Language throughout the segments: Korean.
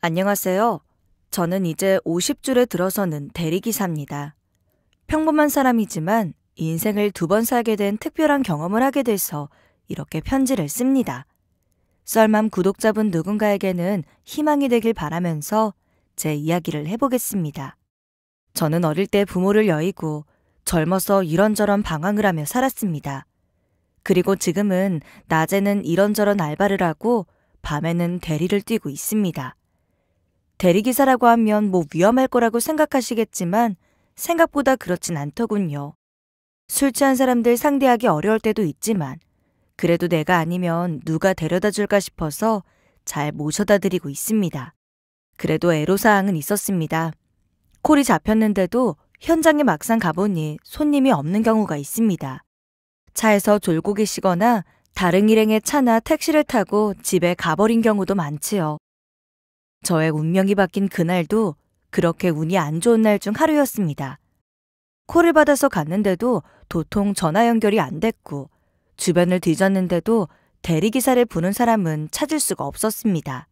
안녕하세요. 저는 이제 50줄에 들어서는 대리기사입니다. 평범한 사람이지만 인생을 두 번 살게 된 특별한 경험을 하게 돼서 이렇게 편지를 씁니다. 썰맘 구독자분 누군가에게는 희망이 되길 바라면서 제 이야기를 해보겠습니다. 저는 어릴 때 부모를 여의고 젊어서 이런저런 방황을 하며 살았습니다. 그리고 지금은 낮에는 이런저런 알바를 하고 밤에는 대리를 뛰고 있습니다. 대리기사라고 하면 뭐 위험할 거라고 생각하시겠지만 생각보다 그렇진 않더군요. 술 취한 사람들 상대하기 어려울 때도 있지만 그래도 내가 아니면 누가 데려다 줄까 싶어서 잘 모셔다 드리고 있습니다. 그래도 애로사항은 있었습니다. 콜이 잡혔는데도 현장에 막상 가보니 손님이 없는 경우가 있습니다. 차에서 졸고 계시거나 다른 일행의 차나 택시를 타고 집에 가버린 경우도 많지요. 저의 운명이 바뀐 그날도 그렇게 운이 안 좋은 날 중 하루였습니다. 콜을 받아서 갔는데도 도통 전화 연결이 안 됐고 주변을 뒤졌는데도 대리기사를 부는 사람은 찾을 수가 없었습니다.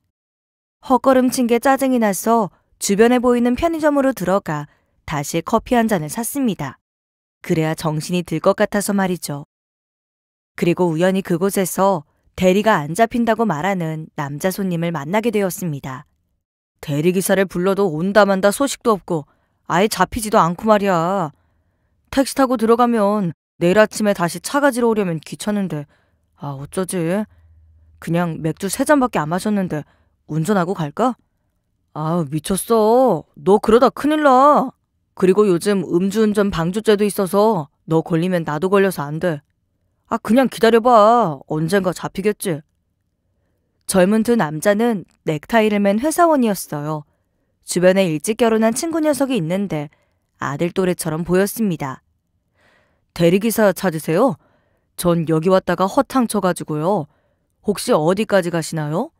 헛걸음친 게 짜증이 나서 주변에 보이는 편의점으로 들어가 다시 커피 한 잔을 샀습니다. 그래야 정신이 들 것 같아서 말이죠. 그리고 우연히 그곳에서 대리가 안 잡힌다고 말하는 남자 손님을 만나게 되었습니다. 대리기사를 불러도 온다만다 소식도 없고 아예 잡히지도 않고 말이야. 택시 타고 들어가면 내일 아침에 다시 차 가지러 오려면 귀찮은데 아 어쩌지? 그냥 맥주 세 잔밖에 안 마셨는데 운전하고 갈까? 아 미쳤어. 너 그러다 큰일 나. 그리고 요즘 음주운전 방조죄도 있어서 너 걸리면 나도 걸려서 안 돼. 아 그냥 기다려봐. 언젠가 잡히겠지. 젊은 두 남자는 넥타이를 맨 회사원이었어요. 주변에 일찍 결혼한 친구 녀석이 있는데 아들 또래처럼 보였습니다. 대리기사 찾으세요? 전 여기 왔다가 허탕 쳐가지고요. 혹시 어디까지 가시나요?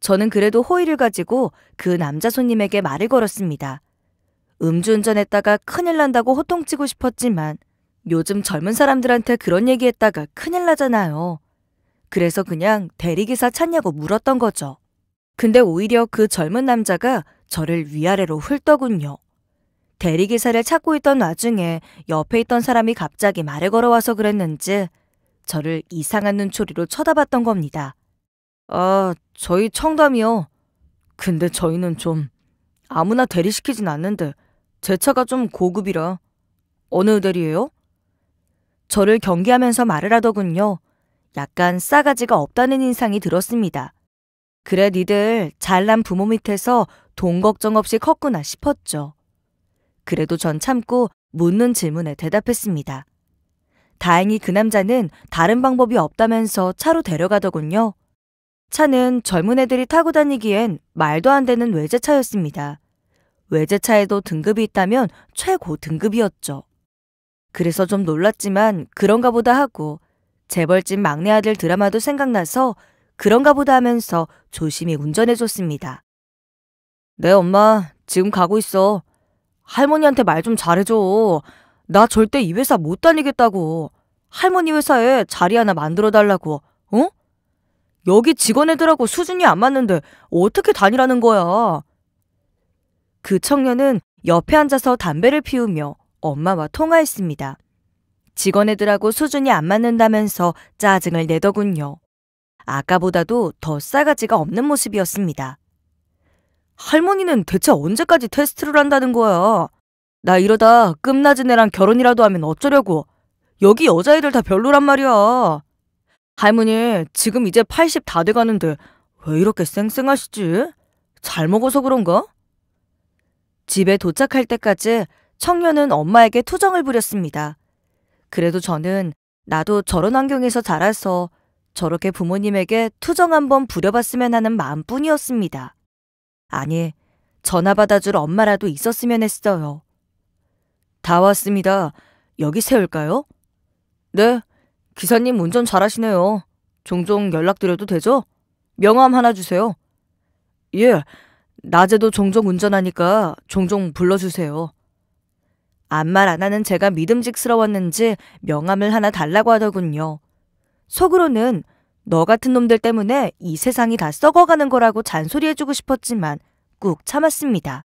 저는 그래도 호의를 가지고 그 남자 손님에게 말을 걸었습니다. 음주운전했다가 큰일 난다고 호통치고 싶었지만 요즘 젊은 사람들한테 그런 얘기했다가 큰일 나잖아요. 그래서 그냥 대리기사 찾냐고 물었던 거죠. 근데 오히려 그 젊은 남자가 저를 위아래로 훑더군요. 대리기사를 찾고 있던 와중에 옆에 있던 사람이 갑자기 말을 걸어와서 그랬는지 저를 이상한 눈초리로 쳐다봤던 겁니다. 아, 저희 청담이요. 근데 저희는 좀 아무나 대리시키진 않는데 제 차가 좀 고급이라. 어느 대리예요? 저를 경계하면서 말을 하더군요. 약간 싸가지가 없다는 인상이 들었습니다. 그래 니들 잘난 부모 밑에서 돈 걱정 없이 컸구나 싶었죠. 그래도 전 참고 묻는 질문에 대답했습니다. 다행히 그 남자는 다른 방법이 없다면서 차로 데려가더군요. 차는 젊은 애들이 타고 다니기엔 말도 안 되는 외제차였습니다. 외제차에도 등급이 있다면 최고 등급이었죠. 그래서 좀 놀랐지만 그런가 보다 하고 재벌집 막내 아들 드라마도 생각나서 그런가 보다 하면서 조심히 운전해줬습니다. 네, 엄마. 지금 가고 있어. 할머니한테 말 좀 잘해줘. 나 절대 이 회사 못 다니겠다고. 할머니 회사에 자리 하나 만들어 달라고. 어? 여기 직원 애들하고 수준이 안 맞는데 어떻게 다니라는 거야? 그 청년은 옆에 앉아서 담배를 피우며 엄마와 통화했습니다. 직원 애들하고 수준이 안 맞는다면서 짜증을 내더군요. 아까보다도 더 싸가지가 없는 모습이었습니다. 할머니는 대체 언제까지 테스트를 한다는 거야? 나 이러다 끝낮은 애랑 결혼이라도 하면 어쩌려고. 여기 여자애들 다 별로란 말이야. 할머니, 지금 이제 80 다 돼가는데 왜 이렇게 쌩쌩하시지? 잘 먹어서 그런가? 집에 도착할 때까지 청년은 엄마에게 투정을 부렸습니다. 그래도 저는 나도 저런 환경에서 자라서 저렇게 부모님에게 투정 한번 부려봤으면 하는 마음뿐이었습니다. 아니, 전화 받아줄 엄마라도 있었으면 했어요. 다 왔습니다. 여기 세울까요? 네, 기사님 운전 잘하시네요. 종종 연락드려도 되죠? 명함 하나 주세요. 예, 낮에도 종종 운전하니까 종종 불러주세요. 아무 말안 하는 제가 믿음직스러웠는지 명함을 하나 달라고 하더군요. 속으로는 너 같은 놈들 때문에 이 세상이 다 썩어가는 거라고 잔소리해주고 싶었지만 꾹 참았습니다.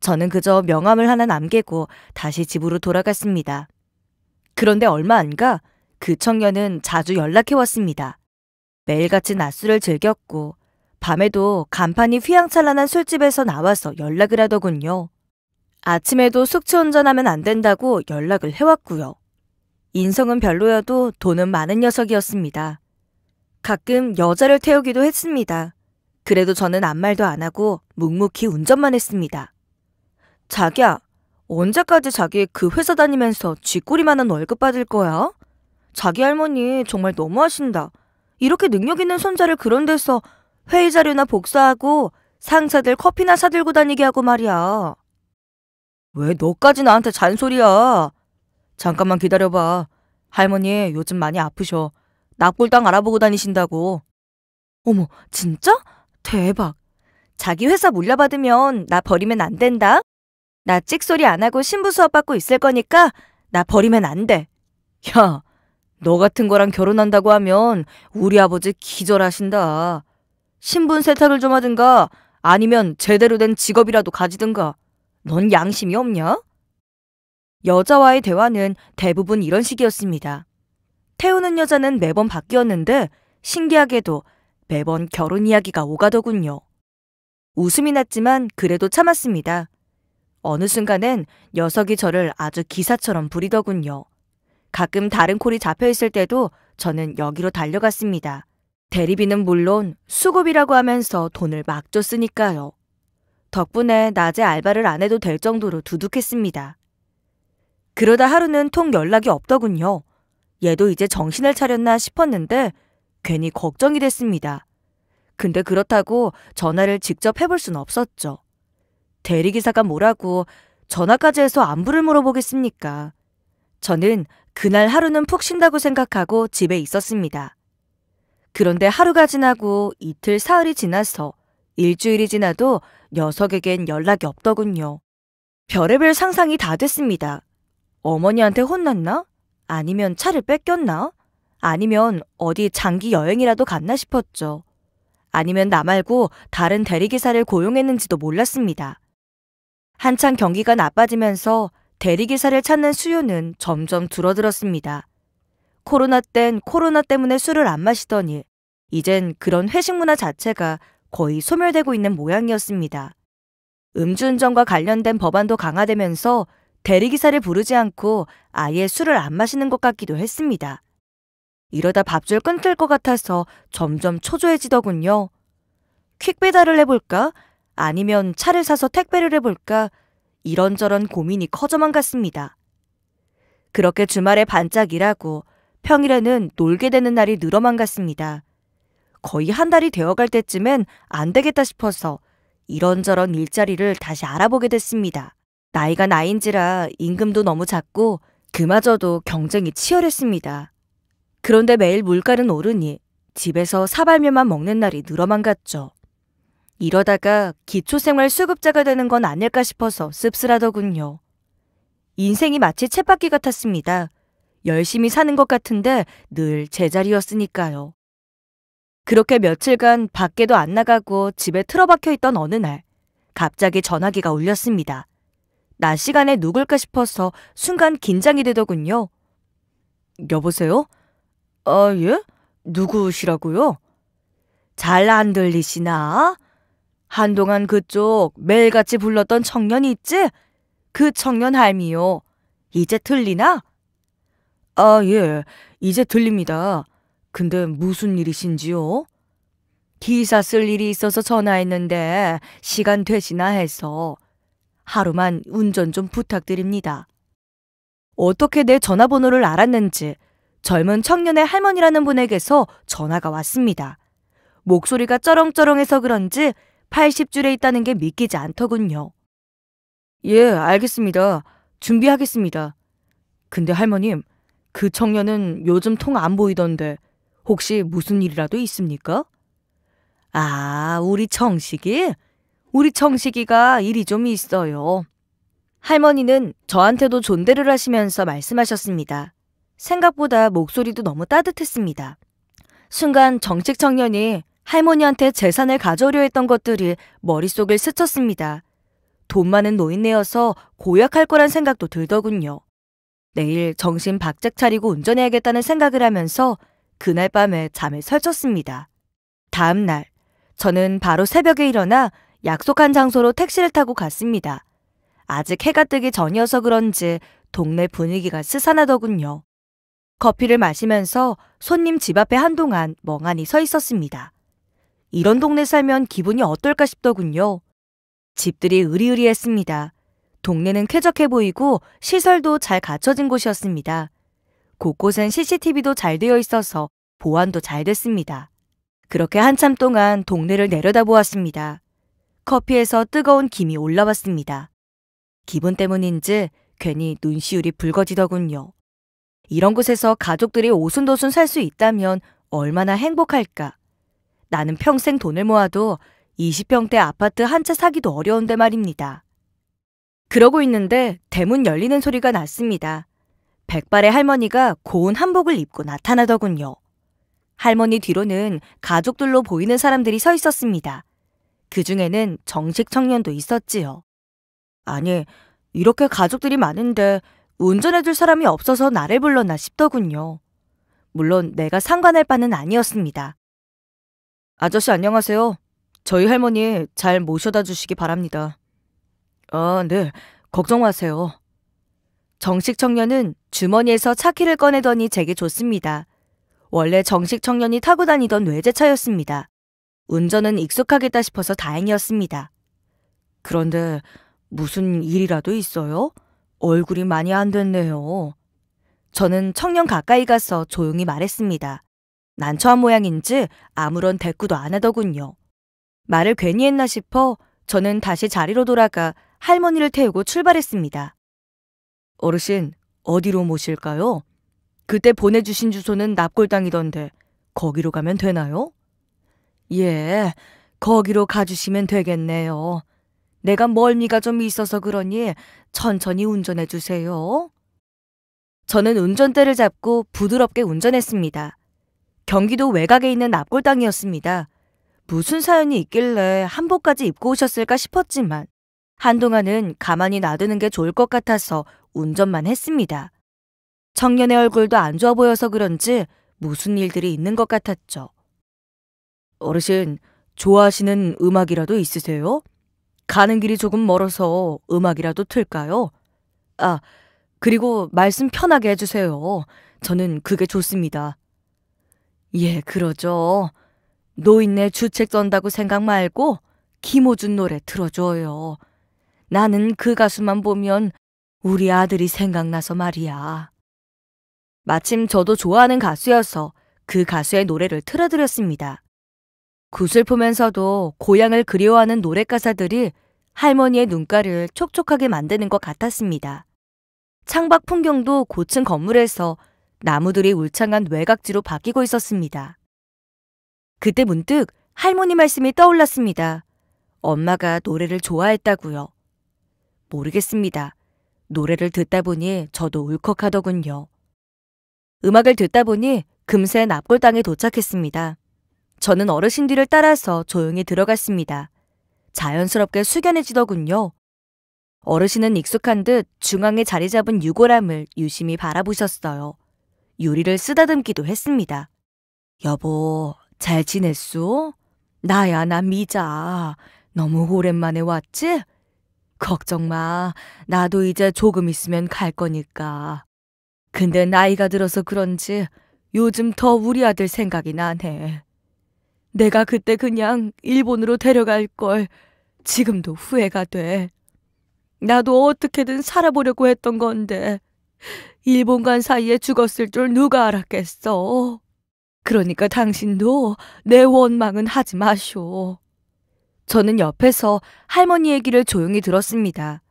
저는 그저 명함을 하나 남기고 다시 집으로 돌아갔습니다. 그런데 얼마 안 가 그 청년은 자주 연락해 왔습니다. 매일같이 낮술을 즐겼고 밤에도 간판이 휘황찬란한 술집에서 나와서 연락을 하더군요. 아침에도 숙취 운전하면 안 된다고 연락을 해왔고요. 인성은 별로여도 돈은 많은 녀석이었습니다. 가끔 여자를 태우기도 했습니다. 그래도 저는 아무 말도 안 하고 묵묵히 운전만 했습니다. 자기야, 언제까지 자기 그 회사 다니면서 쥐꼬리만한 월급 받을 거야? 자기 할머니 정말 너무하신다. 이렇게 능력 있는 손자를 그런 데서 회의 자료나 복사하고 상사들 커피나 사들고 다니게 하고 말이야. 왜 너까지 나한테 잔소리야? 잠깐만 기다려봐. 할머니 요즘 많이 아프셔. 납골당 알아보고 다니신다고. 어머, 진짜? 대박. 자기 회사 물려받으면 나 버리면 안 된다? 나 찍소리 안 하고 신부 수업 받고 있을 거니까 나 버리면 안 돼. 야, 너 같은 거랑 결혼한다고 하면 우리 아버지 기절하신다. 신분 세탁을 좀 하든가 아니면 제대로 된 직업이라도 가지든가. 넌 양심이 없냐? 여자와의 대화는 대부분 이런 식이었습니다. 태우는 여자는 매번 바뀌었는데 신기하게도 매번 결혼 이야기가 오가더군요. 웃음이 났지만 그래도 참았습니다. 어느 순간엔 녀석이 저를 아주 기사처럼 부리더군요. 가끔 다른 콜이 잡혀 있을 때도 저는 여기로 달려갔습니다. 대리비는 물론 수급이라고 하면서 돈을 막 줬으니까요. 덕분에 낮에 알바를 안 해도 될 정도로 두둑했습니다. 그러다 하루는 통 연락이 없더군요. 얘도 이제 정신을 차렸나 싶었는데 괜히 걱정이 됐습니다. 근데 그렇다고 전화를 직접 해볼 순 없었죠. 대리기사가 뭐라고 전화까지 해서 안부를 물어보겠습니까? 저는 그날 하루는 푹 쉰다고 생각하고 집에 있었습니다. 그런데 하루가 지나고 이틀 사흘이 지나서 일주일이 지나도 녀석에겐 연락이 없더군요. 별의별 상상이 다 됐습니다. 어머니한테 혼났나? 아니면 차를 뺏겼나? 아니면 어디 장기 여행이라도 갔나 싶었죠. 아니면 나 말고 다른 대리기사를 고용했는지도 몰랐습니다. 한창 경기가 나빠지면서 대리기사를 찾는 수요는 점점 줄어들었습니다. 코로나 땐 코로나 때문에 술을 안 마시더니 이젠 그런 회식 문화 자체가 거의 소멸되고 있는 모양이었습니다. 음주운전과 관련된 법안도 강화되면서 대리기사를 부르지 않고 아예 술을 안 마시는 것 같기도 했습니다. 이러다 밥줄 끊길 것 같아서 점점 초조해지더군요. 퀵 배달을 해볼까? 아니면 차를 사서 택배를 해볼까? 이런저런 고민이 커져만 갔습니다. 그렇게 주말에 반짝 일하고 평일에는 놀게 되는 날이 늘어만 갔습니다. 거의 한 달이 되어갈 때쯤엔 안 되겠다 싶어서 이런저런 일자리를 다시 알아보게 됐습니다. 나이가 나인지라 임금도 너무 작고 그마저도 경쟁이 치열했습니다. 그런데 매일 물가는 오르니 집에서 사발면만 먹는 날이 늘어만 갔죠. 이러다가 기초생활 수급자가 되는 건 아닐까 싶어서 씁쓸하더군요. 인생이 마치 쳇바퀴 같았습니다. 열심히 사는 것 같은데 늘 제자리였으니까요. 그렇게 며칠간 밖에도 안 나가고 집에 틀어박혀 있던 어느 날, 갑자기 전화기가 울렸습니다. 낮 시간에 누굴까 싶어서 순간 긴장이 되더군요. 여보세요? 아, 예? 누구시라고요? 잘 안 들리시나? 한동안 그쪽 매일같이 불렀던 청년 있지? 그 청년 할미요. 이제 들리나? 아, 예. 이제 들립니다. 근데 무슨 일이신지요? 기사 쓸 일이 있어서 전화했는데 시간 되시나 해서 하루만 운전 좀 부탁드립니다. 어떻게 내 전화번호를 알았는지 젊은 청년의 할머니라는 분에게서 전화가 왔습니다. 목소리가 쩌렁쩌렁해서 그런지 80줄에 있다는 게 믿기지 않더군요. 예, 알겠습니다. 준비하겠습니다. 근데 할머님, 그 청년은 요즘 통 안 보이던데 혹시 무슨 일이라도 있습니까? 아, 우리 청식이? 우리 청식이가 일이 좀 있어요. 할머니는 저한테도 존대를 하시면서 말씀하셨습니다. 생각보다 목소리도 너무 따뜻했습니다. 순간 정식 청년이 할머니한테 재산을 가져오려 했던 것들이 머릿속을 스쳤습니다. 돈 많은 노인네여서 고약할 거란 생각도 들더군요. 내일 정신 바짝 차리고 운전해야겠다는 생각을 하면서 그날 밤에 잠을 설쳤습니다. 다음 날, 저는 바로 새벽에 일어나 약속한 장소로 택시를 타고 갔습니다. 아직 해가 뜨기 전이어서 그런지 동네 분위기가 스산하더군요. 커피를 마시면서 손님 집 앞에 한동안 멍하니 서 있었습니다. 이런 동네 살면 기분이 어떨까 싶더군요. 집들이 으리으리했습니다. 동네는 쾌적해 보이고 시설도 잘 갖춰진 곳이었습니다. 곳곳엔 CCTV도 잘 되어 있어서 보안도 잘 됐습니다. 그렇게 한참 동안 동네를 내려다보았습니다. 커피에서 뜨거운 김이 올라왔습니다. 기분 때문인지 괜히 눈시울이 붉어지더군요. 이런 곳에서 가족들이 오순도순 살 수 있다면 얼마나 행복할까. 나는 평생 돈을 모아도 20평대 아파트 한 채 사기도 어려운데 말입니다. 그러고 있는데 대문 열리는 소리가 났습니다. 백발의 할머니가 고운 한복을 입고 나타나더군요. 할머니 뒤로는 가족들로 보이는 사람들이 서 있었습니다. 그 중에는 정식 청년도 있었지요. 아니, 이렇게 가족들이 많은데 운전해줄 사람이 없어서 나를 불렀나 싶더군요. 물론 내가 상관할 바는 아니었습니다. 아저씨 안녕하세요. 저희 할머니 잘 모셔다 주시기 바랍니다. 아, 네. 걱정 마세요. 정식 청년은 주머니에서 차키를 꺼내더니 제게 줬습니다. 원래 정식 청년이 타고 다니던 외제차였습니다. 운전은 익숙하겠다 싶어서 다행이었습니다. 그런데 무슨 일이라도 있어요? 얼굴이 많이 안 됐네요. 저는 청년 가까이 가서 조용히 말했습니다. 난처한 모양인지 아무런 대꾸도 안 하더군요. 말을 괜히 했나 싶어 저는 다시 자리로 돌아가 할머니를 태우고 출발했습니다. 어르신, 어디로 모실까요? 그때 보내주신 주소는 납골당이던데 거기로 가면 되나요? 예, 거기로 가주시면 되겠네요. 내가 멀미가 좀 있어서 그러니 천천히 운전해 주세요. 저는 운전대를 잡고 부드럽게 운전했습니다. 경기도 외곽에 있는 납골당이었습니다. 무슨 사연이 있길래 한복까지 입고 오셨을까 싶었지만 한동안은 가만히 놔두는 게 좋을 것 같아서 운전만 했습니다. 청년의 얼굴도 안 좋아 보여서 그런지 무슨 일들이 있는 것 같았죠. 어르신, 좋아하시는 음악이라도 있으세요? 가는 길이 조금 멀어서 음악이라도 틀까요? 아, 그리고 말씀 편하게 해주세요. 저는 그게 좋습니다. 예, 그러죠. 노인네 주책 썬다고 생각 말고 김호준 노래 틀어줘요. 나는 그 가수만 보면 우리 아들이 생각나서 말이야. 마침 저도 좋아하는 가수여서 그 가수의 노래를 틀어드렸습니다. 구슬프면서도 고향을 그리워하는 노래 가사들이 할머니의 눈가를 촉촉하게 만드는 것 같았습니다. 창밖 풍경도 고층 건물에서 나무들이 울창한 외곽지로 바뀌고 있었습니다. 그때 문득 할머니 말씀이 떠올랐습니다. 엄마가 노래를 좋아했다고요. 모르겠습니다. 노래를 듣다 보니 저도 울컥하더군요. 음악을 듣다 보니 금세 납골당에 도착했습니다. 저는 어르신 뒤를 따라서 조용히 들어갔습니다. 자연스럽게 숙연해지더군요. 어르신은 익숙한 듯 중앙에 자리 잡은 유골함을 유심히 바라보셨어요. 유리를 쓰다듬기도 했습니다. 여보, 잘 지냈소? 나야, 나 미자. 너무 오랜만에 왔지? 걱정 마. 나도 이제 조금 있으면 갈 거니까. 근데 나이가 들어서 그런지 요즘 더 우리 아들 생각이 나네. 내가 그때 그냥 일본으로 데려갈 걸 지금도 후회가 돼. 나도 어떻게든 살아보려고 했던 건데 일본 간 사이에 죽었을 줄 누가 알았겠어. 그러니까 당신도 내 원망은 하지 마쇼. 저는 옆에서 할머니 얘기를 조용히 들었습니다.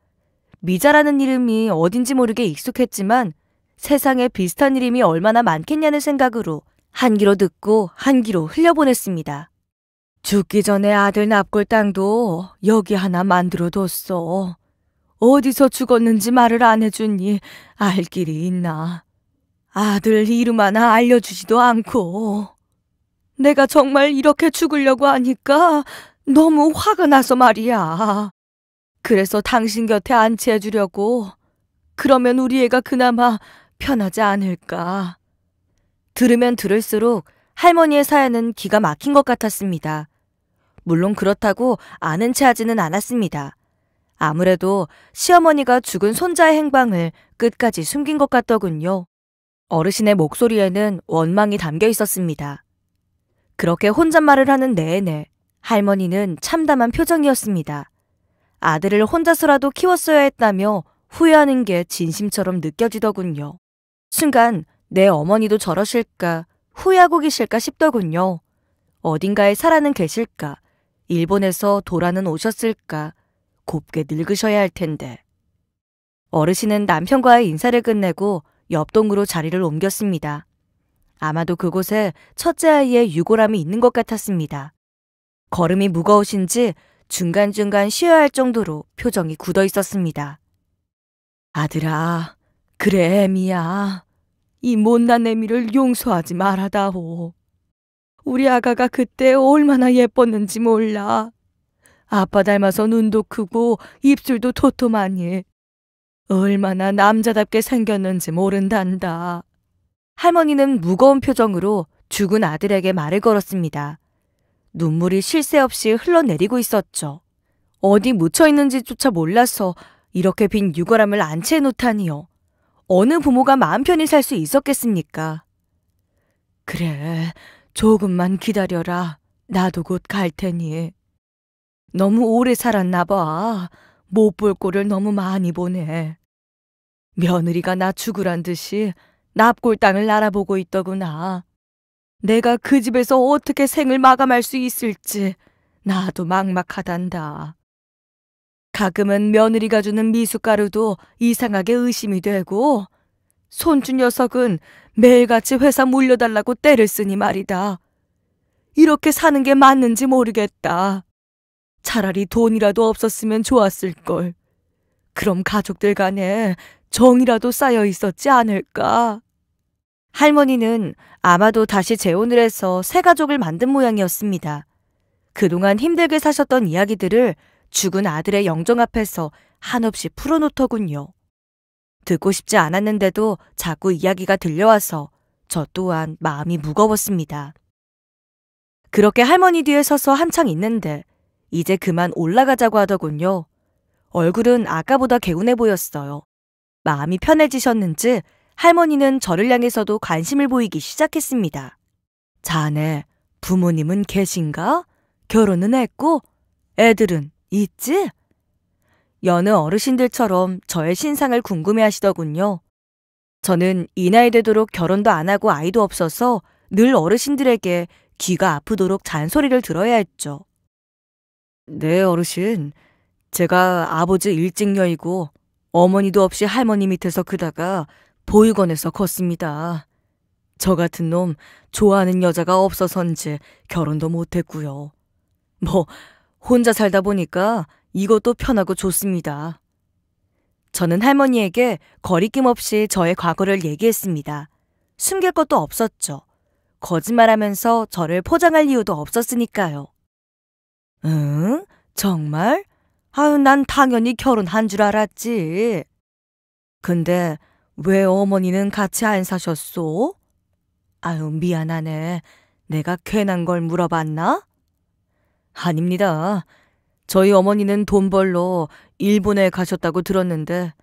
미자라는 이름이 어딘지 모르게 익숙했지만 세상에 비슷한 이름이 얼마나 많겠냐는 생각으로 한 귀로 듣고 한 귀로 흘려보냈습니다. 죽기 전에 아들 납골 땅도 여기 하나 만들어뒀어. 어디서 죽었는지 말을 안 해주니 알 길이 있나. 아들 이름 하나 알려주지도 않고. 내가 정말 이렇게 죽으려고 하니까 너무 화가 나서 말이야. 그래서 당신 곁에 안치해 주려고. 그러면 우리 애가 그나마 편하지 않을까. 들으면 들을수록 할머니의 사연은 기가 막힌 것 같았습니다. 물론 그렇다고 아는 체 하지는 않았습니다. 아무래도 시어머니가 죽은 손자의 행방을 끝까지 숨긴 것 같더군요. 어르신의 목소리에는 원망이 담겨 있었습니다. 그렇게 혼잣말을 하는 내내 할머니는 참담한 표정이었습니다. 아들을 혼자서라도 키웠어야 했다며 후회하는 게 진심처럼 느껴지더군요. 순간 내 어머니도 저러실까 후회하고 계실까 싶더군요. 어딘가에 살아는 계실까 일본에서 돌아는 오셨을까 곱게 늙으셔야 할 텐데. 어르신은 남편과의 인사를 끝내고 옆동으로 자리를 옮겼습니다. 아마도 그곳에 첫째 아이의 유골함이 있는 것 같았습니다. 걸음이 무거우신지 중간중간 쉬어야 할 정도로 표정이 굳어 있었습니다. 아들아, 그래, 애미야. 이 못난 애미를 용서하지 말아다오. 우리 아가가 그때 얼마나 예뻤는지 몰라. 아빠 닮아서 눈도 크고 입술도 토토하니 얼마나 남자답게 생겼는지 모른단다. 할머니는 무거운 표정으로 죽은 아들에게 말을 걸었습니다. 눈물이 쉴 새 없이 흘러내리고 있었죠. 어디 묻혀 있는지조차 몰라서 이렇게 빈 유골함을 안치해 놓다니요. 어느 부모가 마음 편히 살 수 있었겠습니까? 그래, 조금만 기다려라. 나도 곧 갈 테니. 너무 오래 살았나 봐. 못 볼 꼴을 너무 많이 보네. 며느리가 나 죽으란 듯이 납골 땅을 알아보고 있더구나. 내가 그 집에서 어떻게 생을 마감할 수 있을지 나도 막막하단다. 가끔은 며느리가 주는 미숫가루도 이상하게 의심이 되고 손주 녀석은 매일같이 회사 물려달라고 때를 쓰니 말이다. 이렇게 사는 게 맞는지 모르겠다. 차라리 돈이라도 없었으면 좋았을 걸. 그럼 가족들 간에 정이라도 쌓여 있었지 않을까? 할머니는 아마도 다시 재혼을 해서 새 가족을 만든 모양이었습니다. 그동안 힘들게 사셨던 이야기들을 죽은 아들의 영정 앞에서 한없이 풀어놓더군요. 듣고 싶지 않았는데도 자꾸 이야기가 들려와서 저 또한 마음이 무거웠습니다. 그렇게 할머니 뒤에 서서 한창 있는데 이제 그만 올라가자고 하더군요. 얼굴은 아까보다 개운해 보였어요. 마음이 편해지셨는지 할머니는 저를 향해서도 관심을 보이기 시작했습니다. 자네, 부모님은 계신가? 결혼은 했고? 애들은 있지? 여느 어르신들처럼 저의 신상을 궁금해 하시더군요. 저는 이 나이 되도록 결혼도 안 하고 아이도 없어서 늘 어르신들에게 귀가 아프도록 잔소리를 들어야 했죠. 네, 어르신. 제가 아버지 일찍녀이고 어머니도 없이 할머니 밑에서 크다가 보육원에서 컸습니다. 저 같은 놈 좋아하는 여자가 없어서인지 결혼도 못했고요. 뭐 혼자 살다 보니까 이것도 편하고 좋습니다. 저는 할머니에게 거리낌 없이 저의 과거를 얘기했습니다. 숨길 것도 없었죠. 거짓말하면서 저를 포장할 이유도 없었으니까요. 응? 정말? 아유, 난 당연히 결혼한 줄 알았지. 근데 왜 어머니는 같이 안 사셨소? 아유, 미안하네. 내가 괜한 걸 물어봤나? 아닙니다. 저희 어머니는 돈 벌러 일본에 가셨다고 들었는데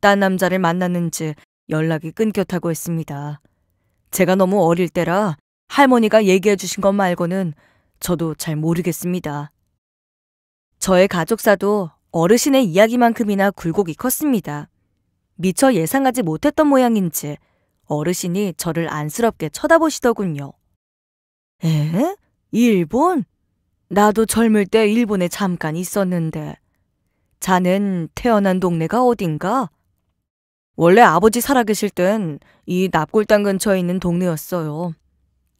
딴 남자를 만났는지 연락이 끊겼다고 했습니다. 제가 너무 어릴 때라 할머니가 얘기해 주신 것 말고는 저도 잘 모르겠습니다. 저의 가족사도 어르신의 이야기만큼이나 굴곡이 컸습니다. 미처 예상하지 못했던 모양인지 어르신이 저를 안쓰럽게 쳐다보시더군요. 에? 일본? 나도 젊을 때 일본에 잠깐 있었는데. 자넨 태어난 동네가 어딘가? 원래 아버지 살아계실 땐 이 납골당 근처에 있는 동네였어요.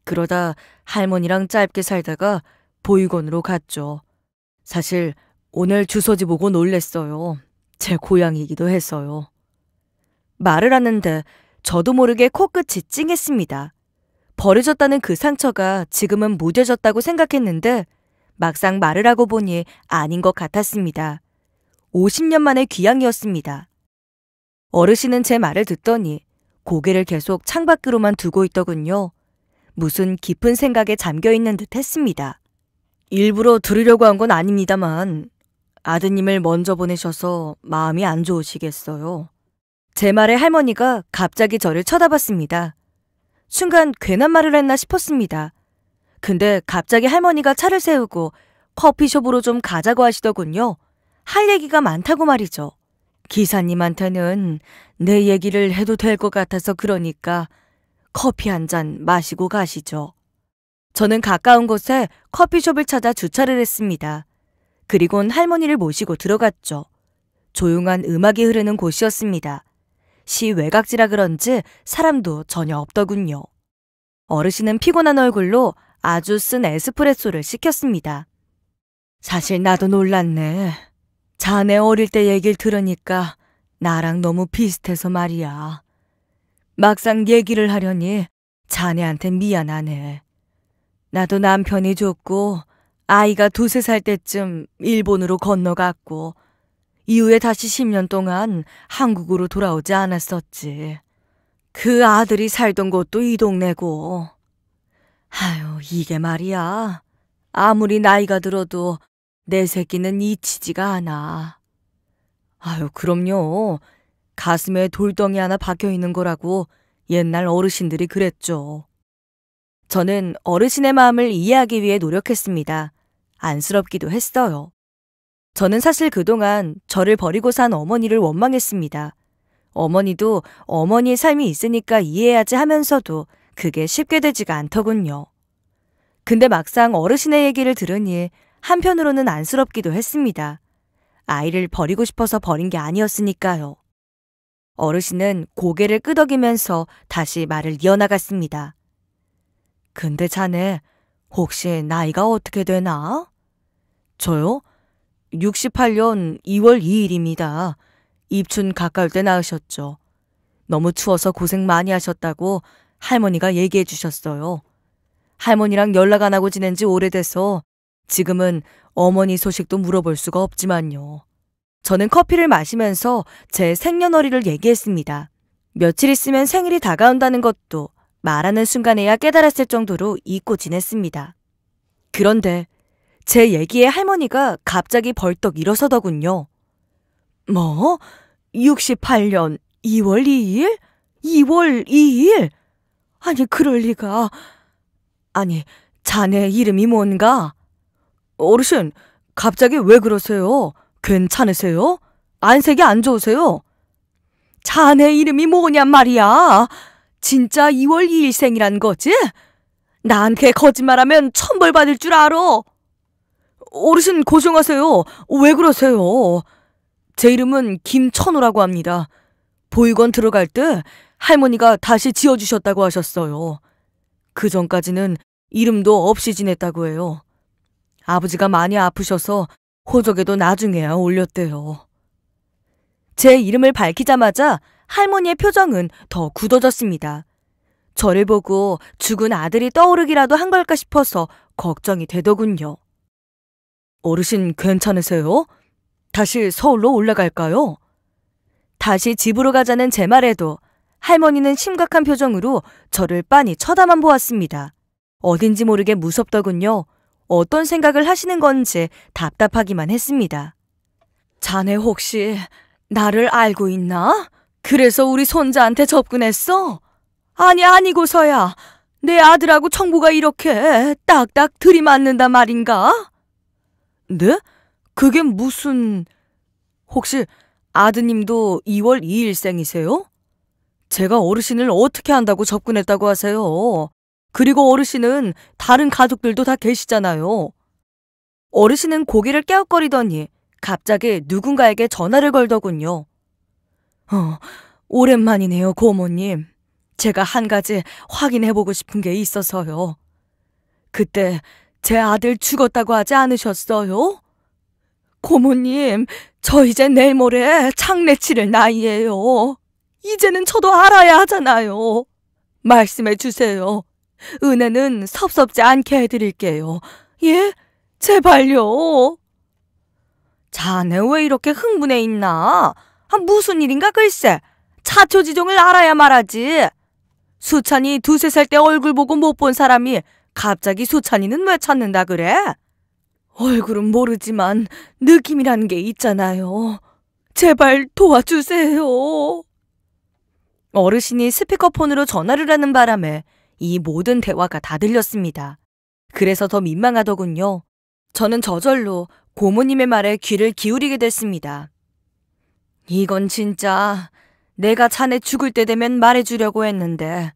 그러다 할머니랑 짧게 살다가 보육원으로 갔죠. 사실 오늘 주소지 보고 놀랬어요. 제 고향이기도 해서요. 말을 하는데 저도 모르게 코끝이 찡했습니다. 버려졌다는 그 상처가 지금은 무뎌졌다고 생각했는데 막상 말을 하고 보니 아닌 것 같았습니다. 50년 만의 귀향이었습니다. 어르신은 제 말을 듣더니 고개를 계속 창밖으로만 두고 있더군요. 무슨 깊은 생각에 잠겨 있는 듯 했습니다. 일부러 들으려고 한 건 아닙니다만 아드님을 먼저 보내셔서 마음이 안 좋으시겠어요. 제 말에 할머니가 갑자기 저를 쳐다봤습니다. 순간 괜한 말을 했나 싶었습니다. 근데 갑자기 할머니가 차를 세우고 커피숍으로 좀 가자고 하시더군요. 할 얘기가 많다고 말이죠. 기사님한테는 내 얘기를 해도 될 것 같아서 그러니까 커피 한 잔 마시고 가시죠. 저는 가까운 곳에 커피숍을 찾아 주차를 했습니다. 그리곤 할머니를 모시고 들어갔죠. 조용한 음악이 흐르는 곳이었습니다. 시 외곽지라 그런지 사람도 전혀 없더군요. 어르신은 피곤한 얼굴로 아주 쓴 에스프레소를 시켰습니다. 사실 나도 놀랐네. 자네 어릴 때 얘기를 들으니까 나랑 너무 비슷해서 말이야. 막상 얘기를 하려니 자네한테 미안하네. 나도 남편이 좋고 아이가 두세 살 때쯤 일본으로 건너갔고 이후에 다시 10년 동안 한국으로 돌아오지 않았었지. 그 아들이 살던 곳도 이 동네고. 아유, 이게 말이야. 아무리 나이가 들어도 내 새끼는 잊히지가 않아. 아유, 그럼요. 가슴에 돌덩이 하나 박혀 있는 거라고 옛날 어르신들이 그랬죠. 저는 어르신의 마음을 이해하기 위해 노력했습니다. 안쓰럽기도 했어요. 저는 사실 그동안 저를 버리고 산 어머니를 원망했습니다. 어머니도 어머니의 삶이 있으니까 이해해야지 하면서도 그게 쉽게 되지가 않더군요. 근데 막상 어르신의 얘기를 들으니 한편으로는 안쓰럽기도 했습니다. 아이를 버리고 싶어서 버린 게 아니었으니까요. 어르신은 고개를 끄덕이면서 다시 말을 이어나갔습니다. 근데 자네, 혹시 나이가 어떻게 되나? 저요? 68년 2월 2일입니다. 입춘 가까울 때 낳으셨죠. 너무 추워서 고생 많이 하셨다고 할머니가 얘기해 주셨어요. 할머니랑 연락 안 하고 지낸 지 오래돼서 지금은 어머니 소식도 물어볼 수가 없지만요. 저는 커피를 마시면서 제 생년월일을 얘기했습니다. 며칠 있으면 생일이 다가온다는 것도 말하는 순간에야 깨달았을 정도로 잊고 지냈습니다. 그런데 제 얘기에 할머니가 갑자기 벌떡 일어서더군요. 뭐? 68년 2월 2일? 2월 2일? 아니, 그럴 리가. 아니, 자네 이름이 뭔가? 어르신, 갑자기 왜 그러세요? 괜찮으세요? 안색이 안 좋으세요? 자네 이름이 뭐냔 말이야. 진짜 2월 2일생이란 거지? 나한테 거짓말하면 천벌 받을 줄 알아. 어르신 고생하세요. 왜 그러세요? 제 이름은 김천우라고 합니다. 보육원 들어갈 때 할머니가 다시 지어주셨다고 하셨어요. 그 전까지는 이름도 없이 지냈다고 해요. 아버지가 많이 아프셔서 호적에도 나중에야 올렸대요. 제 이름을 밝히자마자 할머니의 표정은 더 굳어졌습니다. 저를 보고 죽은 아들이 떠오르기라도 한 걸까 싶어서 걱정이 되더군요. 어르신 괜찮으세요? 다시 서울로 올라갈까요? 다시 집으로 가자는 제 말에도 할머니는 심각한 표정으로 저를 빤히 쳐다만 보았습니다. 어딘지 모르게 무섭더군요. 어떤 생각을 하시는 건지 답답하기만 했습니다. 자네 혹시 나를 알고 있나? 그래서 우리 손자한테 접근했어? 아니, 아니고서야. 내 아들하고 청부가 이렇게 딱딱 들이맞는다 말인가? 네? 그게 무슨... 혹시 아드님도 2월 2일생이세요? 제가 어르신을 어떻게 한다고 접근했다고 하세요? 그리고 어르신은 다른 가족들도 다 계시잖아요. 어르신은 고개를 깨웃거리더니 갑자기 누군가에게 전화를 걸더군요. 어, 오랜만이네요, 고모님. 제가 한 가지 확인해보고 싶은 게 있어서요. 그때 제 아들 죽었다고 하지 않으셨어요? 고모님, 저 이제 내일 모레 장례 치를 나이에요. 이제는 저도 알아야 하잖아요. 말씀해 주세요. 은혜는 섭섭지 않게 해드릴게요. 예? 제발요. 자네 왜 이렇게 흥분해 있나? 아, 무슨 일인가 글쎄. 차초지종을 알아야 말하지. 수찬이 두세 살 때 얼굴 보고 못 본 사람이 갑자기 수찬이는 왜 찾는다 그래? 얼굴은 모르지만 느낌이라는 게 있잖아요. 제발 도와주세요. 어르신이 스피커폰으로 전화를 하는 바람에 이 모든 대화가 다 들렸습니다. 그래서 더 민망하더군요. 저는 저절로 고모님의 말에 귀를 기울이게 됐습니다. 이건 진짜 내가 자네 죽을 때 되면 말해주려고 했는데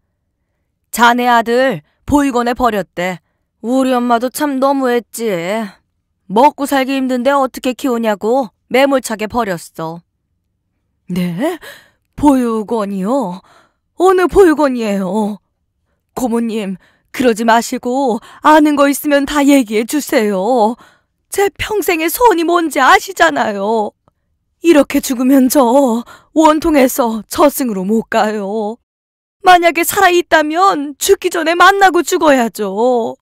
자네 아들 보육원에 버렸대. 우리 엄마도 참 너무했지. 먹고 살기 힘든데 어떻게 키우냐고 매몰차게 버렸어. 네? 보육원이요? 어느 보육원이에요? 고모님, 그러지 마시고 아는 거 있으면 다 얘기해 주세요. 제 평생의 소원이 뭔지 아시잖아요. 이렇게 죽으면 저 원통해서 저승으로 못 가요. 만약에 살아있다면 죽기 전에 만나고 죽어야죠.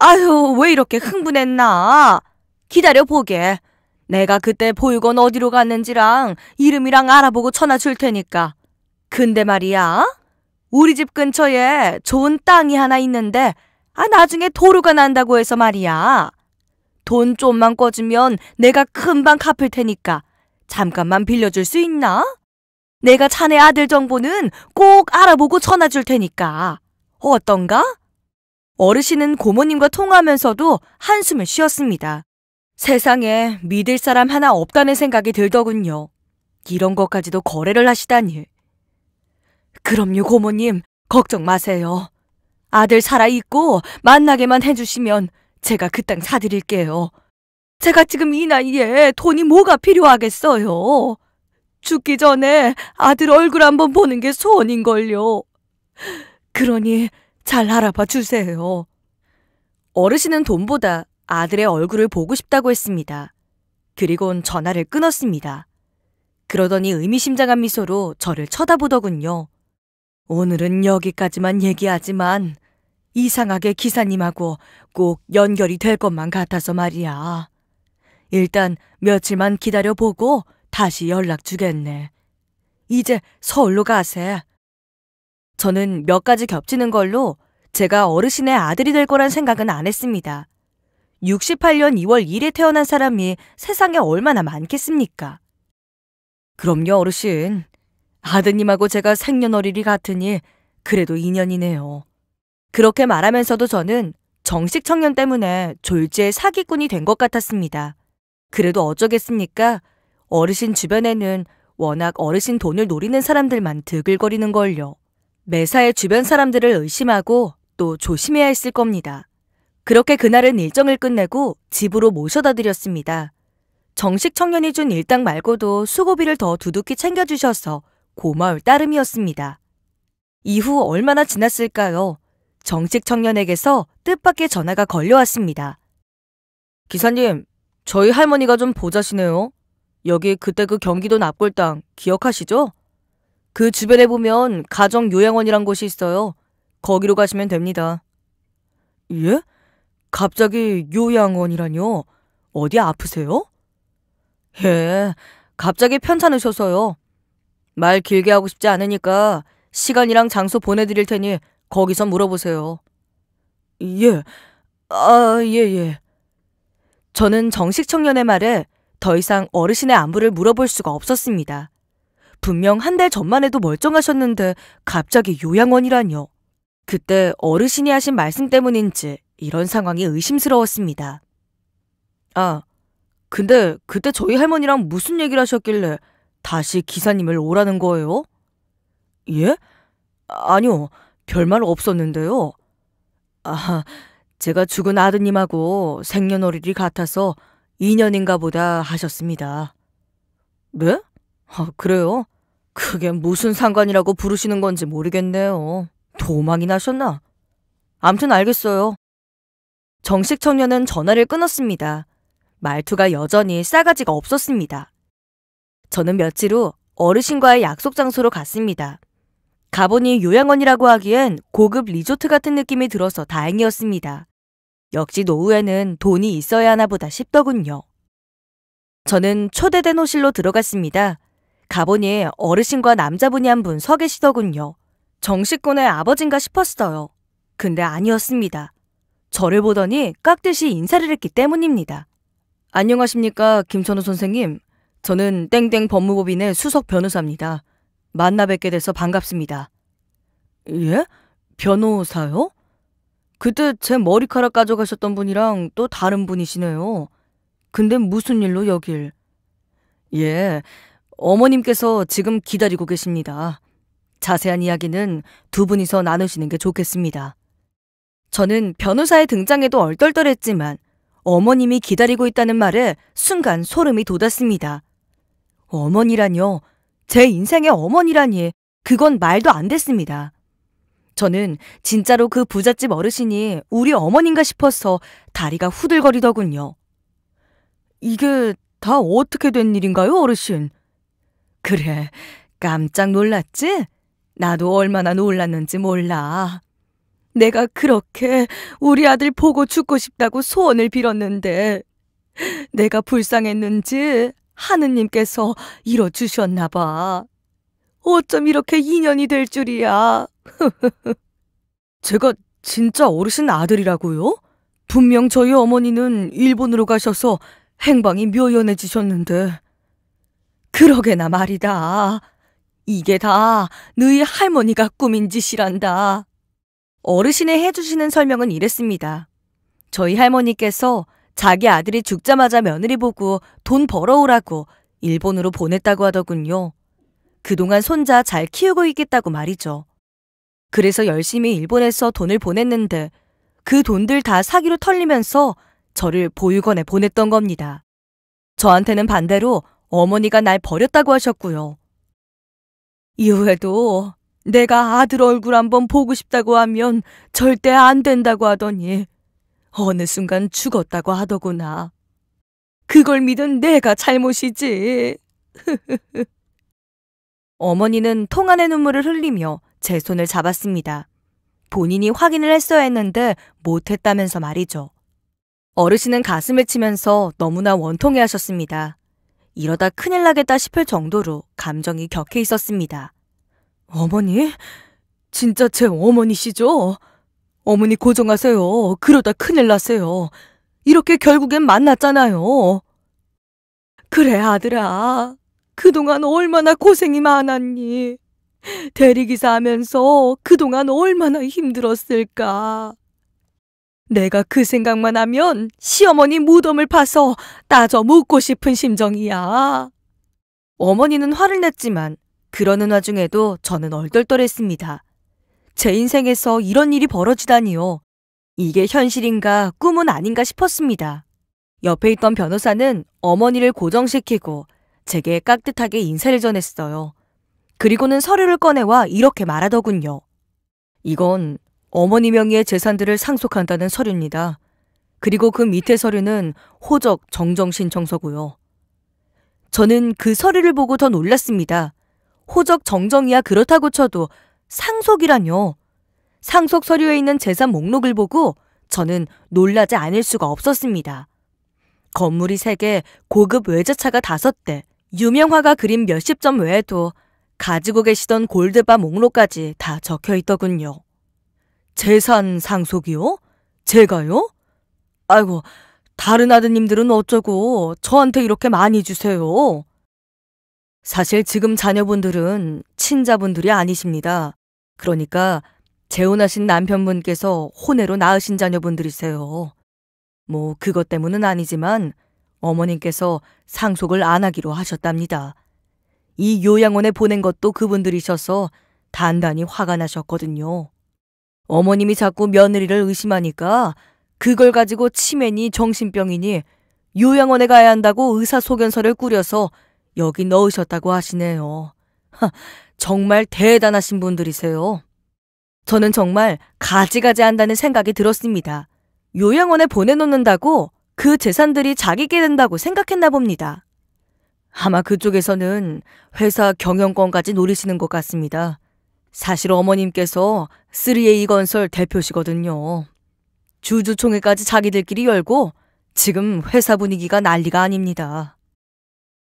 아유, 왜 이렇게 흥분했나? 기다려 보게. 내가 그때 보육원 어디로 갔는지랑 이름이랑 알아보고 전화 줄 테니까. 근데 말이야, 우리 집 근처에 좋은 땅이 하나 있는데, 아, 나중에 도로가 난다고 해서 말이야. 돈 좀만 꿔주면 내가 금방 갚을 테니까 잠깐만 빌려줄 수 있나? 내가 자네 아들 정보는 꼭 알아보고 전화 줄 테니까. 어떤가? 어르신은 고모님과 통화하면서도 한숨을 쉬었습니다. 세상에 믿을 사람 하나 없다는 생각이 들더군요. 이런 것까지도 거래를 하시다니. 그럼요, 고모님. 걱정 마세요. 아들 살아있고 만나게만 해주시면 제가 그 땅 사드릴게요. 제가 지금 이 나이에 돈이 뭐가 필요하겠어요. 죽기 전에 아들 얼굴 한번 보는 게 소원인걸요. 그러니 잘 알아봐 주세요. 어르신은 돈보다 아들의 얼굴을 보고 싶다고 했습니다. 그리곤 전화를 끊었습니다. 그러더니 의미심장한 미소로 저를 쳐다보더군요. 오늘은 여기까지만 얘기하지만 이상하게 기사님하고 꼭 연결이 될 것만 같아서 말이야. 일단 며칠만 기다려보고 다시 연락 주겠네. 이제 서울로 가세. 저는 몇 가지 겹치는 걸로 제가 어르신의 아들이 될 거란 생각은 안 했습니다. 68년 2월 1일에 태어난 사람이 세상에 얼마나 많겠습니까? 그럼요, 어르신. 아드님하고 제가 생년월일이 같으니 그래도 인연이네요. 그렇게 말하면서도 저는 정식 청년 때문에 졸지의 사기꾼이 된 것 같았습니다. 그래도 어쩌겠습니까? 어르신 주변에는 워낙 어르신 돈을 노리는 사람들만 드글거리는 걸요. 매사에 주변 사람들을 의심하고 또 조심해야 했을 겁니다. 그렇게 그날은 일정을 끝내고 집으로 모셔다 드렸습니다. 정식 청년이 준 일당 말고도 수고비를 더 두둑히 챙겨주셔서 고마울 따름이었습니다. 이후 얼마나 지났을까요? 정식 청년에게서 뜻밖의 전화가 걸려왔습니다. 기사님, 저희 할머니가 좀 보자시네요. 여기 그때 그 경기도 납골 땅 기억하시죠? 그 주변에 보면 가정 요양원이란 곳이 있어요. 거기로 가시면 됩니다. 예? 갑자기 요양원이라뇨? 어디 아프세요? 예, 갑자기 편찮으셔서요. 말 길게 하고 싶지 않으니까 시간이랑 장소 보내드릴 테니 거기서 물어보세요. 예, 아, 예, 예. 저는 정식 청년의 말에 더 이상 어르신의 안부를 물어볼 수가 없었습니다. 분명 한 달 전만 해도 멀쩡하셨는데 갑자기 요양원이라뇨. 그때 어르신이 하신 말씀 때문인지 이런 상황이 의심스러웠습니다. 아, 근데 그때 저희 할머니랑 무슨 얘기를 하셨길래 다시 기사님을 오라는 거예요? 예? 아니요, 별말 없었는데요. 아, 제가 죽은 아드님하고 생년월일이 같아서 인연인가 보다 하셨습니다. 네? 아, 그래요? 그게 무슨 상관이라고 부르시는 건지 모르겠네요. 도망이 나셨나? 암튼 알겠어요. 정식 청년은 전화를 끊었습니다. 말투가 여전히 싸가지가 없었습니다. 저는 며칠 후 어르신과의 약속 장소로 갔습니다. 가보니 요양원이라고 하기엔 고급 리조트 같은 느낌이 들어서 다행이었습니다. 역시 노후에는 돈이 있어야 하나 보다 싶더군요. 저는 초대된 호실로 들어갔습니다. 가보니 어르신과 남자분이 한 분 서 계시더군요. 정식군의 아버진가 싶었어요. 근데 아니었습니다. 저를 보더니 깍듯이 인사를 했기 때문입니다. 안녕하십니까, 김천우 선생님. 저는 땡땡 법무법인의 수석 변호사입니다. 만나 뵙게 돼서 반갑습니다. 예? 변호사요? 그때 제 머리카락 가져가셨던 분이랑 또 다른 분이시네요. 근데 무슨 일로 여길? 예, 어머님께서 지금 기다리고 계십니다. 자세한 이야기는 두 분이서 나누시는 게 좋겠습니다. 저는 변호사의 등장에도 얼떨떨했지만 어머님이 기다리고 있다는 말에 순간 소름이 돋았습니다. 어머니라뇨. 제 인생의 어머니라니. 그건 말도 안 됐습니다. 저는 진짜로 그 부잣집 어르신이 우리 어머님가 싶어서 다리가 후들거리더군요. 이게 다 어떻게 된 일인가요, 어르신? 그래, 깜짝 놀랐지? 나도 얼마나 놀랐는지 몰라. 내가 그렇게 우리 아들 보고 죽고 싶다고 소원을 빌었는데, 내가 불쌍했는지 하느님께서 이뤄주셨나 봐. 어쩜 이렇게 인연이 될 줄이야. 제가 진짜 어르신 아들이라고요? 분명 저희 어머니는 일본으로 가셔서 행방이 묘연해지셨는데. 그러게나 말이다. 이게 다 너희 할머니가 꾸민 짓이란다. 어르신의 해주시는 설명은 이랬습니다. 저희 할머니께서 자기 아들이 죽자마자 며느리 보고 돈 벌어오라고 일본으로 보냈다고 하더군요. 그동안 손자 잘 키우고 있겠다고 말이죠. 그래서 열심히 일본에서 돈을 보냈는데 그 돈들 다 사기로 털리면서 저를 보육원에 보냈던 겁니다. 저한테는 반대로 어머니가 날 버렸다고 하셨고요. 이후에도 내가 아들 얼굴 한번 보고 싶다고 하면 절대 안 된다고 하더니 어느 순간 죽었다고 하더구나. 그걸 믿은 내가 잘못이지. 어머니는 통 안의 눈물을 흘리며 제 손을 잡았습니다. 본인이 확인을 했어야 했는데 못했다면서 말이죠. 어르신은 가슴을 치면서 너무나 원통해 하셨습니다. 이러다 큰일 나겠다 싶을 정도로 감정이 격해 있었습니다. 어머니? 진짜 제 어머니시죠? 어머니 고정하세요. 그러다 큰일 나세요. 이렇게 결국엔 만났잖아요. 그래, 아들아. 그동안 얼마나 고생이 많았니? 대리기사 하면서 그동안 얼마나 힘들었을까. 내가 그 생각만 하면 시어머니 무덤을 파서 따져 묻고 싶은 심정이야. 어머니는 화를 냈지만 그러는 와중에도 저는 얼떨떨했습니다. 제 인생에서 이런 일이 벌어지다니요. 이게 현실인가 꿈은 아닌가 싶었습니다. 옆에 있던 변호사는 어머니를 고정시키고 제게 깍듯하게 인사를 전했어요. 그리고는 서류를 꺼내와 이렇게 말하더군요. 이건 어머니 명의의 재산들을 상속한다는 서류입니다. 그리고 그 밑에 서류는 호적 정정 신청서고요. 저는 그 서류를 보고 더 놀랐습니다. 호적 정정이야 그렇다고 쳐도 상속이라뇨. 상속 서류에 있는 재산 목록을 보고 저는 놀라지 않을 수가 없었습니다. 건물이 3개, 고급 외제차가 5대, 유명화가 그린 몇십 점 외에도 가지고 계시던 골드바 목록까지 다 적혀 있더군요. 재산 상속이요? 제가요? 아이고, 다른 아드님들은 어쩌고 저한테 이렇게 많이 주세요. 사실 지금 자녀분들은 친자분들이 아니십니다. 그러니까 재혼하신 남편분께서 혼외로 낳으신 자녀분들이세요. 뭐 그것 때문은 아니지만 어머님께서 상속을 안 하기로 하셨답니다. 이 요양원에 보낸 것도 그분들이셔서 단단히 화가 나셨거든요. 어머님이 자꾸 며느리를 의심하니까 그걸 가지고 치매니 정신병이니 요양원에 가야 한다고 의사소견서를 꾸려서 여기 넣으셨다고 하시네요. 하, 정말 대단하신 분들이세요. 저는 정말 가지가지 한다는 생각이 들었습니다. 요양원에 보내놓는다고 그 재산들이 자기게 된다고 생각했나 봅니다. 아마 그쪽에서는 회사 경영권까지 노리시는 것 같습니다. 사실 어머님께서 3A 건설 대표시거든요. 주주총회까지 자기들끼리 열고 지금 회사 분위기가 난리가 아닙니다.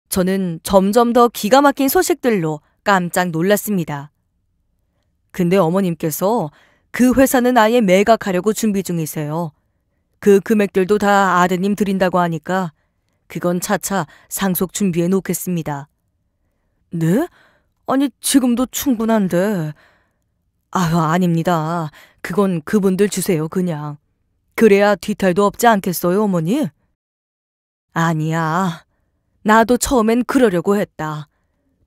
저는 점점 더 기가 막힌 소식들로 깜짝 놀랐습니다. 근데 어머님께서 그 회사는 아예 매각하려고 준비 중이세요. 그 금액들도 다 아드님 드린다고 하니까 그건 차차 상속 준비해 놓겠습니다. 네? 아니, 지금도 충분한데. 아유, 아닙니다. 그건 그분들 주세요, 그냥. 그래야 뒤탈도 없지 않겠어요, 어머니? 아니야. 나도 처음엔 그러려고 했다.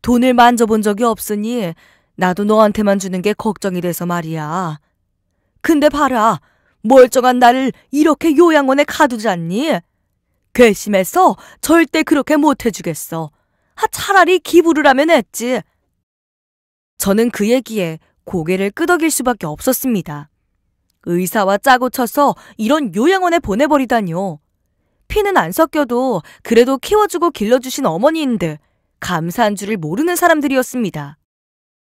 돈을 만져본 적이 없으니 나도 너한테만 주는 게 걱정이 돼서 말이야. 근데 봐라. 멀쩡한 나를 이렇게 요양원에 가두잖니? 괘씸해서 절대 그렇게 못 해주겠어. 아, 차라리 기부를 하면 했지. 저는 그 얘기에 고개를 끄덕일 수밖에 없었습니다. 의사와 짜고 쳐서 이런 요양원에 보내버리다뇨. 피는 안 섞여도 그래도 키워주고 길러주신 어머니인데 감사한 줄을 모르는 사람들이었습니다.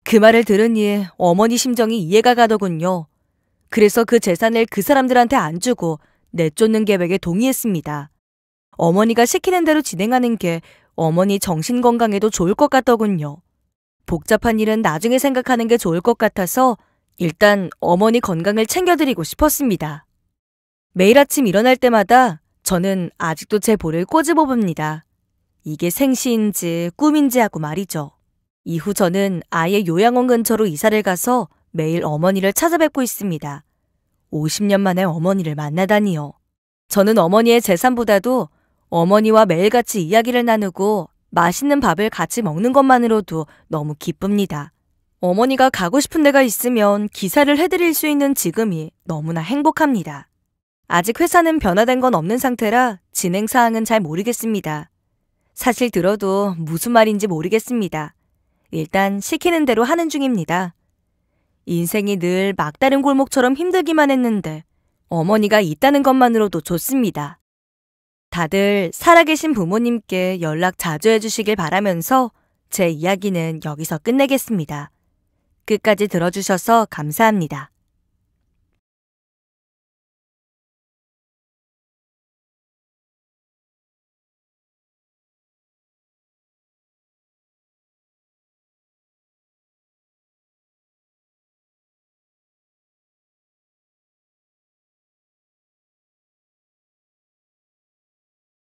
그 말을 들으니 어머니 심정이 이해가 가더군요. 그래서 그 재산을 그 사람들한테 안 주고 내쫓는 계획에 동의했습니다. 어머니가 시키는 대로 진행하는 게 어머니 정신 건강에도 좋을 것 같더군요. 복잡한 일은 나중에 생각하는 게 좋을 것 같아서 일단 어머니 건강을 챙겨드리고 싶었습니다. 매일 아침 일어날 때마다 저는 아직도 제 볼을 꼬집어 봅니다. 이게 생시인지 꿈인지 하고 말이죠. 이후 저는 아예 요양원 근처로 이사를 가서 매일 어머니를 찾아뵙고 있습니다. 50년 만에 어머니를 만나다니요. 저는 어머니의 재산보다도 어머니와 매일같이 이야기를 나누고 맛있는 밥을 같이 먹는 것만으로도 너무 기쁩니다. 어머니가 가고 싶은 데가 있으면 기사를 해드릴 수 있는 지금이 너무나 행복합니다. 아직 회사는 변화된 건 없는 상태라 진행 사항은 잘 모르겠습니다. 사실 들어도 무슨 말인지 모르겠습니다. 일단 시키는 대로 하는 중입니다. 인생이 늘 막다른 골목처럼 힘들기만 했는데 어머니가 있다는 것만으로도 좋습니다. 다들 살아계신 부모님께 연락 자주 해주시길 바라면서 제 이야기는 여기서 끝내겠습니다. 끝까지 들어주셔서 감사합니다.